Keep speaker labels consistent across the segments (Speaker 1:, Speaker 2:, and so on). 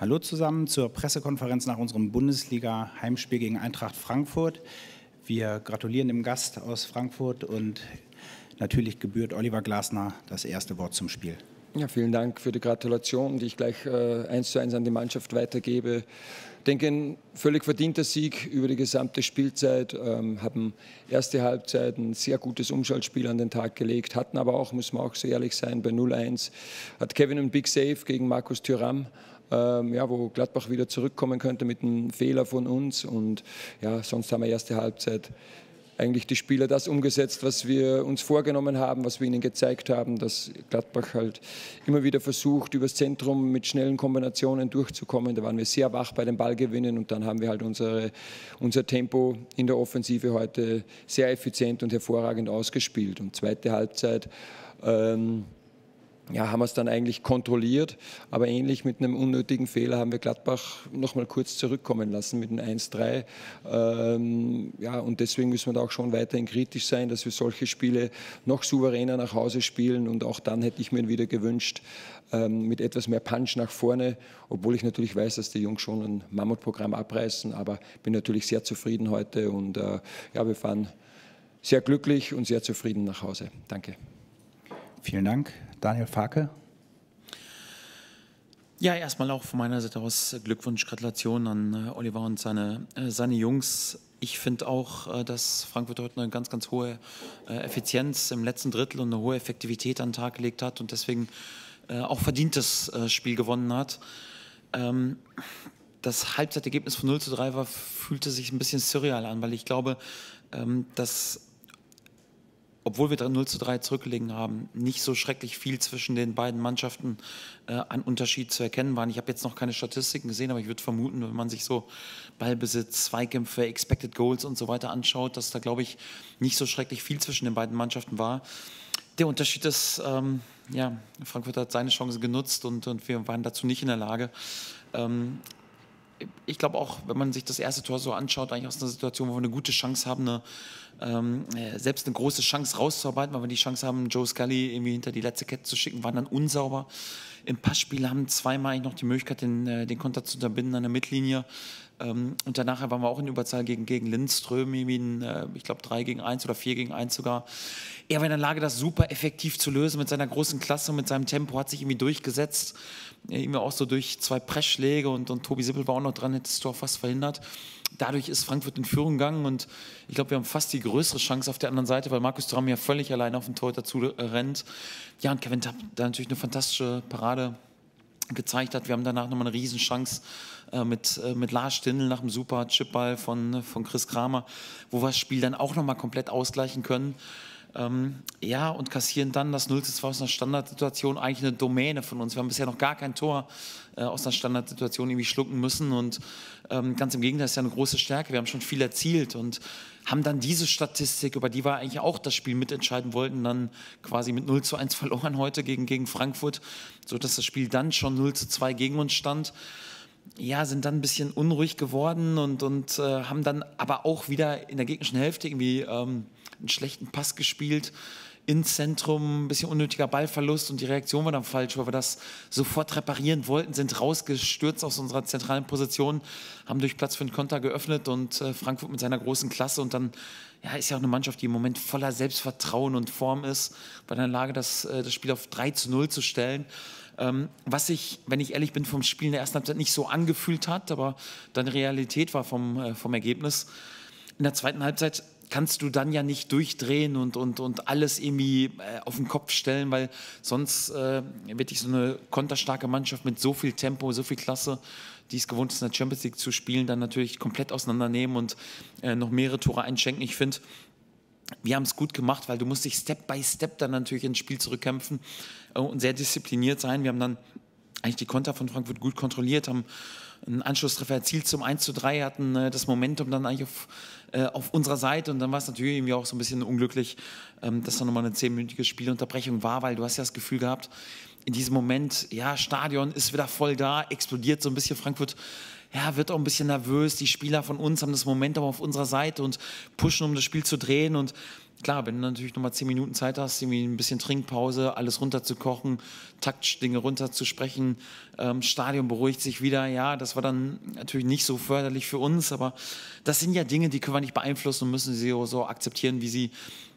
Speaker 1: Hallo zusammen zur Pressekonferenz nach unserem Bundesliga-Heimspiel gegen Eintracht Frankfurt. Wir gratulieren dem Gast aus Frankfurt und natürlich gebührt Oliver Glasner das erste Wort zum Spiel.
Speaker 2: Ja, vielen Dank für die Gratulation, die ich gleich äh, eins zu eins an die Mannschaft weitergebe. Ich denke, ein völlig verdienter Sieg über die gesamte Spielzeit. Ähm, haben erste Halbzeit ein sehr gutes Umschaltspiel an den Tag gelegt, hatten aber auch, muss man auch so ehrlich sein, bei 0-1 hat Kevin einen Big Save gegen Markus Thüram. Ähm, ja, wo Gladbach wieder zurückkommen könnte mit einem Fehler von uns. Und ja, sonst haben wir erste Halbzeit eigentlich die Spieler das umgesetzt, was wir uns vorgenommen haben, was wir ihnen gezeigt haben, dass Gladbach halt immer wieder versucht, übers Zentrum mit schnellen Kombinationen durchzukommen. Da waren wir sehr wach bei den Ballgewinnen und dann haben wir halt unsere, unser Tempo in der Offensive heute sehr effizient und hervorragend ausgespielt. Und zweite Halbzeit ähm, ja, haben wir es dann eigentlich kontrolliert, aber ähnlich mit einem unnötigen Fehler haben wir Gladbach noch mal kurz zurückkommen lassen mit einem 1-3. Ähm, ja, und deswegen müssen wir da auch schon weiterhin kritisch sein, dass wir solche Spiele noch souveräner nach Hause spielen und auch dann hätte ich mir wieder gewünscht, ähm, mit etwas mehr Punch nach vorne, obwohl ich natürlich weiß, dass die Jungs schon ein Mammutprogramm abreißen, aber bin natürlich sehr zufrieden heute und äh, ja, wir fahren sehr glücklich und sehr zufrieden nach Hause. Danke.
Speaker 1: Vielen Dank. Daniel Farke.
Speaker 3: Ja, erstmal auch von meiner Seite aus Glückwunsch, Gratulation an äh, Oliver und seine, äh, seine Jungs. Ich finde auch, äh, dass Frankfurt heute eine ganz, ganz hohe Effizienz im letzten Drittel und eine hohe Effektivität an den Tag gelegt hat und deswegen auch verdientes Spiel gewonnen hat. Ähm, das Halbzeitergebnis von 0 zu 3 war, fühlte sich ein bisschen surreal an, weil ich glaube, ähm, dass obwohl wir 0 zu 3 zurückgelegen haben, nicht so schrecklich viel zwischen den beiden Mannschaften äh, an Unterschied zu erkennen waren. Ich habe jetzt noch keine Statistiken gesehen, aber ich würde vermuten, wenn man sich so Ballbesitz, Zweikämpfe, Expected Goals und so weiter anschaut, dass da, glaube ich, nicht so schrecklich viel zwischen den beiden Mannschaften war. Der Unterschied ist, ähm, ja, Frankfurt hat seine Chance genutzt und, und wir waren dazu nicht in der Lage. Ähm, ich glaube auch, wenn man sich das erste Tor so anschaut, eigentlich aus einer Situation, wo wir eine gute Chance haben, eine ähm, äh, selbst eine große Chance rauszuarbeiten, weil wir die Chance haben, Joe Scully irgendwie hinter die letzte Kette zu schicken, waren dann unsauber. Im Passspiel haben zweimal noch die Möglichkeit, den, äh, den Kontakt zu unterbinden an der Mittellinie. Ähm, und danach waren wir auch in Überzahl gegen, gegen Lindström, äh, ich glaube, 3 gegen 1 oder 4 gegen 1 sogar. Er war in der Lage, das super effektiv zu lösen mit seiner großen Klasse, und mit seinem Tempo, hat sich irgendwie durchgesetzt. Irgendwie auch so durch zwei Pressschläge und, und Tobi Sippel war auch noch dran, hätte das Tor fast verhindert. Dadurch ist Frankfurt in Führung gegangen und ich glaube, wir haben fast die größere Chance auf der anderen Seite, weil Markus Thuram ja völlig allein auf dem Tor dazu rennt. Ja, und Kevin Tapp da natürlich eine fantastische Parade gezeigt hat. Wir haben danach nochmal eine Riesenchance äh, mit, äh, mit Lars Stindl nach dem super Chipball von, von Chris Kramer, wo wir das Spiel dann auch nochmal komplett ausgleichen können. Ähm, ja, und kassieren dann das 0 zu 2 aus einer Standardsituation, eigentlich eine Domäne von uns. Wir haben bisher noch gar kein Tor äh, aus einer Standardsituation irgendwie schlucken müssen und ähm, ganz im Gegenteil, ist ja eine große Stärke. Wir haben schon viel erzielt und haben dann diese Statistik, über die wir eigentlich auch das Spiel mitentscheiden wollten, dann quasi mit 0 zu 1 verloren heute gegen, gegen Frankfurt, sodass das Spiel dann schon 0 zu 2 gegen uns stand ja, sind dann ein bisschen unruhig geworden und, und äh, haben dann aber auch wieder in der gegnerischen Hälfte irgendwie ähm, einen schlechten Pass gespielt ins Zentrum, ein bisschen unnötiger Ballverlust und die Reaktion war dann falsch, weil wir das sofort reparieren wollten, sind rausgestürzt aus unserer zentralen Position, haben durch Platz für den Konter geöffnet und äh, Frankfurt mit seiner großen Klasse und dann ja, ist ja auch eine Mannschaft, die im Moment voller Selbstvertrauen und Form ist, bei der Lage, das, äh, das Spiel auf 3 zu 0 zu stellen. Ähm, was sich, wenn ich ehrlich bin, vom Spiel in der ersten Halbzeit nicht so angefühlt hat, aber dann Realität war vom, äh, vom Ergebnis. In der zweiten Halbzeit kannst du dann ja nicht durchdrehen und, und, und alles irgendwie äh, auf den Kopf stellen, weil sonst äh, wird dich so eine konterstarke Mannschaft mit so viel Tempo, so viel Klasse, die es gewohnt ist, in der Champions League zu spielen, dann natürlich komplett auseinandernehmen und äh, noch mehrere Tore einschenken. Ich finde, wir haben es gut gemacht, weil du musst dich Step by Step dann natürlich ins Spiel zurückkämpfen äh, und sehr diszipliniert sein. Wir haben dann eigentlich die Konter von Frankfurt gut kontrolliert, haben einen Anschlusstreffer erzielt zum 1 zu 3, hatten äh, das Momentum dann eigentlich auf, äh, auf unserer Seite und dann war es natürlich irgendwie auch so ein bisschen unglücklich, ähm, dass da nochmal eine zehnminütige Spielunterbrechung war, weil du hast ja das Gefühl gehabt, in diesem Moment, ja, Stadion ist wieder voll da, explodiert so ein bisschen Frankfurt ja, wird auch ein bisschen nervös. Die Spieler von uns haben das Momentum auf unserer Seite und pushen, um das Spiel zu drehen. Und klar, wenn du natürlich nochmal zehn Minuten Zeit hast, irgendwie ein bisschen Trinkpause, alles runterzukochen, Taktdinge runterzusprechen, ähm, Stadion beruhigt sich wieder, ja, das war dann natürlich nicht so förderlich für uns, aber das sind ja Dinge, die können wir nicht beeinflussen und müssen sie so akzeptieren, wie sie,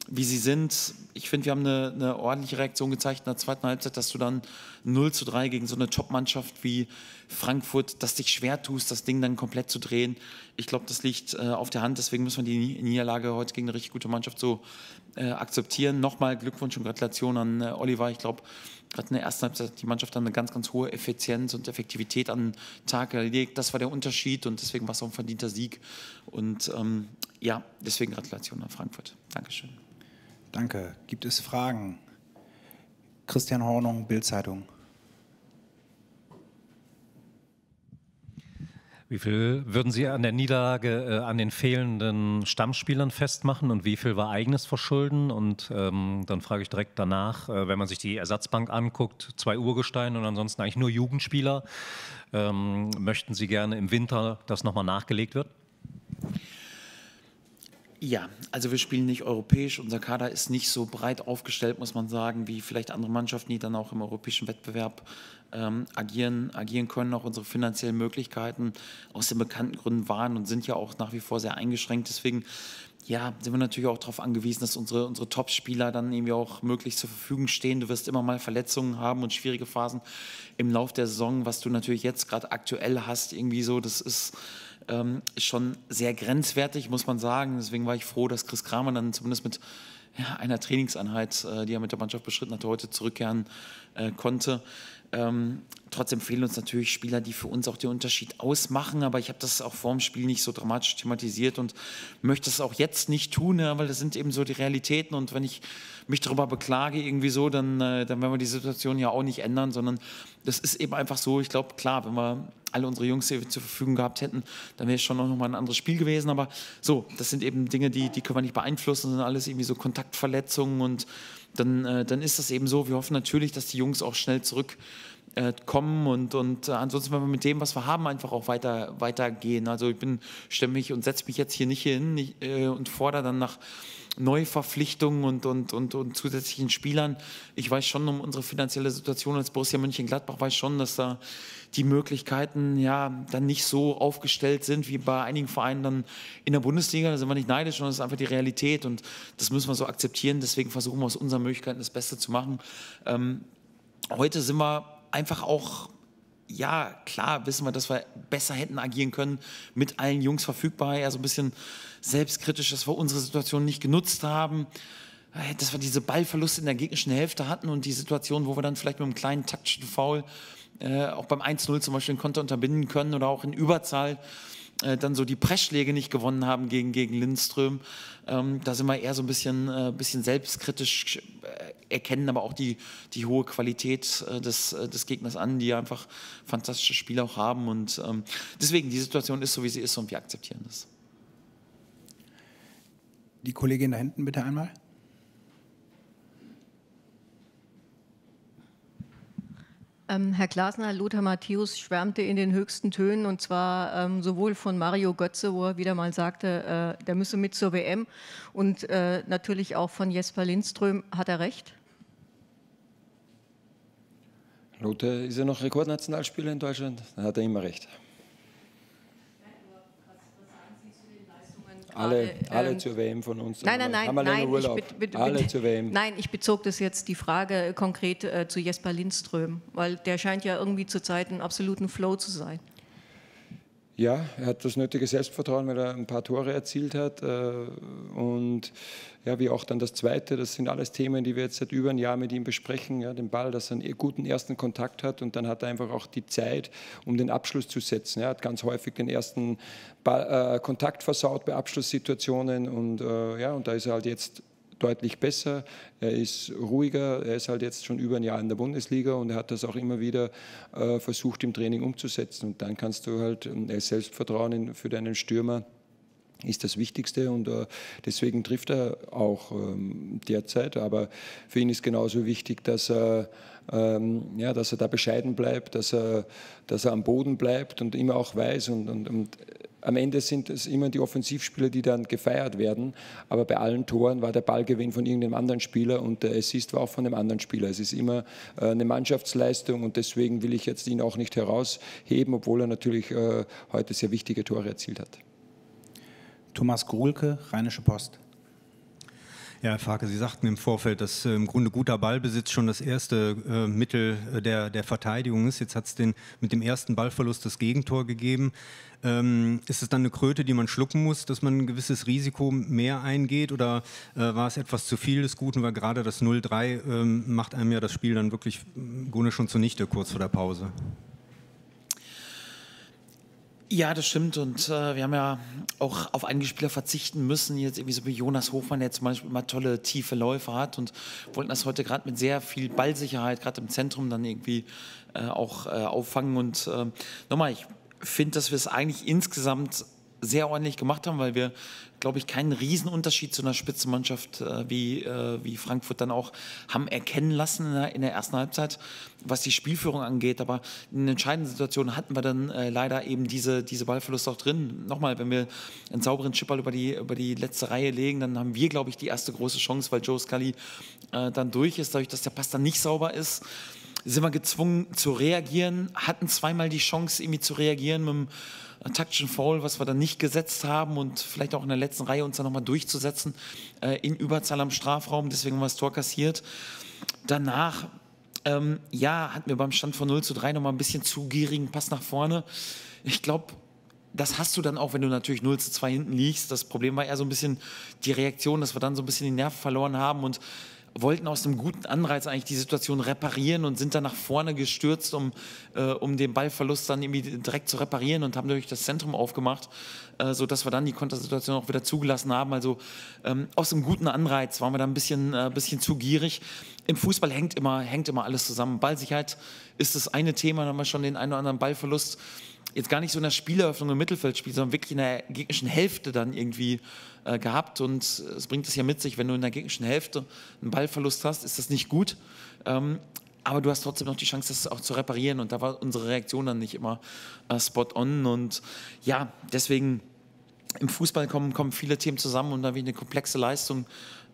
Speaker 3: wie sie sind. Ich finde, wir haben eine, eine, ordentliche Reaktion gezeigt in der zweiten Halbzeit, dass du dann 0 zu 3 gegen so eine Top-Mannschaft wie Frankfurt, dass dich schwer tust, das Ding dann komplett zu drehen. Ich glaube, das liegt äh, auf der Hand, deswegen müssen wir die Niederlage heute gegen eine richtig gute Mannschaft so äh, akzeptieren. Nochmal Glückwunsch und Gratulation an äh, Oliver. Ich glaube, gerade in der ersten Halbzeit hat die Mannschaft dann eine ganz, ganz hohe Effizienz und Effektivität an den Tag gelegt. Das war der Unterschied und deswegen war es auch ein verdienter Sieg. Und ähm, ja, deswegen Gratulation an Frankfurt. Dankeschön.
Speaker 1: Danke. Gibt es Fragen? Christian Hornung, Bildzeitung.
Speaker 4: Wie viel würden Sie an der Niederlage äh, an den fehlenden Stammspielern festmachen und wie viel war eigenes Verschulden? Und ähm, dann frage ich direkt danach, äh, wenn man sich die Ersatzbank anguckt, zwei Urgesteine und ansonsten eigentlich nur Jugendspieler. Ähm, möchten Sie gerne im Winter, dass nochmal nachgelegt wird?
Speaker 3: Ja, also wir spielen nicht europäisch. Unser Kader ist nicht so breit aufgestellt, muss man sagen, wie vielleicht andere Mannschaften, die dann auch im europäischen Wettbewerb ähm, agieren, agieren können. Auch unsere finanziellen Möglichkeiten aus den bekannten Gründen waren und sind ja auch nach wie vor sehr eingeschränkt. Deswegen ja, sind wir natürlich auch darauf angewiesen, dass unsere, unsere Top-Spieler dann irgendwie auch möglichst zur Verfügung stehen. Du wirst immer mal Verletzungen haben und schwierige Phasen im Lauf der Saison, was du natürlich jetzt gerade aktuell hast, irgendwie so, das ist ähm, schon sehr grenzwertig, muss man sagen. Deswegen war ich froh, dass Chris Kramer dann zumindest mit ja, einer Trainingseinheit, äh, die er mit der Mannschaft beschritten hatte, heute zurückkehren äh, konnte. Ähm, trotzdem fehlen uns natürlich Spieler, die für uns auch den Unterschied ausmachen. Aber ich habe das auch vor dem Spiel nicht so dramatisch thematisiert und möchte es auch jetzt nicht tun, ja, weil das sind eben so die Realitäten. Und wenn ich mich darüber beklage, irgendwie so, dann, äh, dann werden wir die Situation ja auch nicht ändern, sondern das ist eben einfach so. Ich glaube, klar, wenn wir alle unsere Jungs hier zur Verfügung gehabt hätten, dann wäre es schon noch mal ein anderes Spiel gewesen. Aber so, das sind eben Dinge, die, die können wir nicht beeinflussen, das sind alles irgendwie so Kontaktverletzungen und dann, äh, dann ist das eben so. Wir hoffen natürlich, dass die Jungs auch schnell zurückkommen äh, und, und äh, ansonsten werden wir mit dem, was wir haben, einfach auch weiter, weitergehen. Also ich bin ständig und setze mich jetzt hier nicht hin nicht, äh, und fordere dann nach Neuverpflichtungen und, und, und, und zusätzlichen Spielern. Ich weiß schon um unsere finanzielle Situation als Borussia Mönchengladbach, weiß schon, dass da die Möglichkeiten ja dann nicht so aufgestellt sind wie bei einigen Vereinen dann in der Bundesliga. Da sind wir nicht neidisch, sondern das ist einfach die Realität und das müssen wir so akzeptieren. Deswegen versuchen wir aus unseren Möglichkeiten das Beste zu machen. Ähm, heute sind wir einfach auch ja, klar wissen wir, dass wir besser hätten agieren können, mit allen Jungs verfügbar. Ja, so ein bisschen selbstkritisch, dass wir unsere Situation nicht genutzt haben, äh, dass wir diese Ballverluste in der gegnerischen Hälfte hatten und die Situation, wo wir dann vielleicht mit einem kleinen taktischen Foul äh, auch beim 1-0 zum Beispiel den Konter unterbinden können oder auch in Überzahl äh, dann so die Pressschläge nicht gewonnen haben gegen, gegen Lindström. Ähm, da sind wir eher so ein bisschen, äh, bisschen selbstkritisch, äh, erkennen aber auch die, die hohe Qualität äh, des, äh, des Gegners an, die einfach fantastische Spiele auch haben. Und ähm, deswegen, die Situation ist so, wie sie ist und wir akzeptieren das.
Speaker 1: Die Kollegin da hinten bitte einmal.
Speaker 5: Ähm, Herr Glasner, Lothar Matthäus schwärmte in den höchsten Tönen und zwar ähm, sowohl von Mario Götze, wo er wieder mal sagte, äh, der müsse mit zur WM und äh, natürlich auch von Jesper Lindström. Hat er recht?
Speaker 2: Lothar ist ja noch Rekordnationalspieler in Deutschland, dann hat er immer recht. Alle, alle ähm, zur WM von uns.
Speaker 5: Nein, nein, nein, nein. Ich, be, be, alle zur WM. Nein, ich bezog das jetzt die Frage konkret äh, zu Jesper Lindström, weil der scheint ja irgendwie zurzeit einen absoluten Flow zu sein.
Speaker 2: Ja, er hat das nötige Selbstvertrauen, weil er ein paar Tore erzielt hat. Äh, und ja, wie auch dann das Zweite, das sind alles Themen, die wir jetzt seit über einem Jahr mit ihm besprechen. Ja, den Ball, dass er einen guten ersten Kontakt hat und dann hat er einfach auch die Zeit, um den Abschluss zu setzen. Er hat ganz häufig den ersten Ball, äh, Kontakt versaut bei Abschlusssituationen und, äh, ja, und da ist er halt jetzt deutlich besser. Er ist ruhiger. Er ist halt jetzt schon über ein Jahr in der Bundesliga und er hat das auch immer wieder äh, versucht im Training umzusetzen. Und dann kannst du halt äh, Selbstvertrauen in, für deinen Stürmer ist das Wichtigste und äh, deswegen trifft er auch ähm, derzeit. Aber für ihn ist genauso wichtig, dass er, ähm, ja, dass er da bescheiden bleibt, dass er, dass er am Boden bleibt und immer auch weiß und, und, und am Ende sind es immer die Offensivspieler, die dann gefeiert werden. Aber bei allen Toren war der Ballgewinn von irgendeinem anderen Spieler und der Assist war auch von einem anderen Spieler. Es ist immer äh, eine Mannschaftsleistung und deswegen will ich jetzt ihn auch nicht herausheben, obwohl er natürlich äh, heute sehr wichtige Tore erzielt hat.
Speaker 1: Thomas Gruhlke, Rheinische Post.
Speaker 6: Ja, Herr Farke, Sie sagten im Vorfeld, dass äh, im Grunde guter Ballbesitz schon das erste äh, Mittel äh, der, der Verteidigung ist. Jetzt hat es mit dem ersten Ballverlust das Gegentor gegeben. Ähm, ist es dann eine Kröte, die man schlucken muss, dass man ein gewisses Risiko mehr eingeht oder äh, war es etwas zu viel des Guten, weil gerade das 0-3 ähm, macht einem ja das Spiel dann wirklich im Grunde schon zunichte kurz vor der Pause?
Speaker 3: Ja, das stimmt. Und äh, wir haben ja auch auf einige Spieler verzichten müssen. Jetzt irgendwie so wie Jonas Hofmann, der zum Beispiel immer tolle, tiefe Läufe hat und wollten das heute gerade mit sehr viel Ballsicherheit, gerade im Zentrum, dann irgendwie äh, auch äh, auffangen. Und äh, nochmal, ich finde, dass wir es eigentlich insgesamt sehr ordentlich gemacht haben, weil wir, glaube ich, keinen Riesenunterschied zu einer Spitzenmannschaft äh, wie, äh, wie Frankfurt dann auch haben erkennen lassen in der, in der, ersten Halbzeit, was die Spielführung angeht. Aber in entscheidenden Situationen hatten wir dann äh, leider eben diese, diese Ballverluste auch drin. Nochmal, wenn wir einen sauberen Chipball über die, über die letzte Reihe legen, dann haben wir, glaube ich, die erste große Chance, weil Joe Scully äh, dann durch ist, dadurch, dass der Pass dann nicht sauber ist sind wir gezwungen zu reagieren, hatten zweimal die Chance, irgendwie zu reagieren mit dem taktischen Foul, was wir dann nicht gesetzt haben und vielleicht auch in der letzten Reihe uns dann nochmal durchzusetzen äh, in Überzahl am Strafraum. Deswegen haben wir das Tor kassiert. Danach, ähm, ja, hatten wir beim Stand von 0 zu 3 nochmal ein bisschen zu gierigen Pass nach vorne. Ich glaube, das hast du dann auch, wenn du natürlich 0 zu 2 hinten liegst. Das Problem war eher so ein bisschen die Reaktion, dass wir dann so ein bisschen die Nerven verloren haben und wollten aus einem guten Anreiz eigentlich die Situation reparieren und sind dann nach vorne gestürzt, um, äh, um den Ballverlust dann irgendwie direkt zu reparieren und haben dadurch das Zentrum aufgemacht, äh, sodass wir dann die Kontersituation auch wieder zugelassen haben. Also ähm, aus einem guten Anreiz waren wir da ein bisschen, äh, bisschen zu gierig. Im Fußball hängt immer, hängt immer alles zusammen. Ballsicherheit ist das eine Thema, da haben wir schon den einen oder anderen Ballverlust jetzt gar nicht so in der Spieleröffnung im Mittelfeldspiel, sondern wirklich in der gegnerischen Hälfte dann irgendwie äh, gehabt. Und es bringt es ja mit sich, wenn du in der gegnerischen Hälfte einen Ballverlust hast, ist das nicht gut. Ähm, aber du hast trotzdem noch die Chance, das auch zu reparieren. Und da war unsere Reaktion dann nicht immer äh, spot on. Und ja, deswegen im Fußball kommen, kommen viele Themen zusammen und da wie eine komplexe Leistung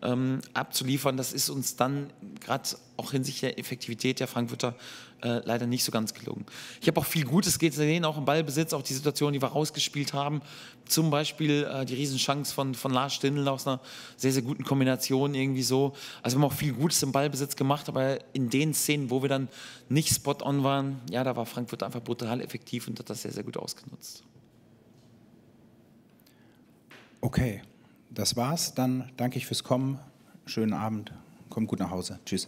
Speaker 3: ähm, abzuliefern, das ist uns dann gerade auch hinsichtlich der Effektivität der Frankfurter äh, leider nicht so ganz gelungen. Ich habe auch viel Gutes gesehen, auch im Ballbesitz, auch die Situation, die wir rausgespielt haben. Zum Beispiel äh, die Riesenchance von, von Lars Stindl aus einer sehr, sehr guten Kombination irgendwie so. Also wir haben auch viel Gutes im Ballbesitz gemacht, aber in den Szenen, wo wir dann nicht spot-on waren, ja, da war Frankfurt einfach brutal effektiv und hat das sehr, sehr gut ausgenutzt.
Speaker 1: Okay, das war's. Dann danke ich fürs Kommen. Schönen Abend. Kommt gut nach Hause. Tschüss.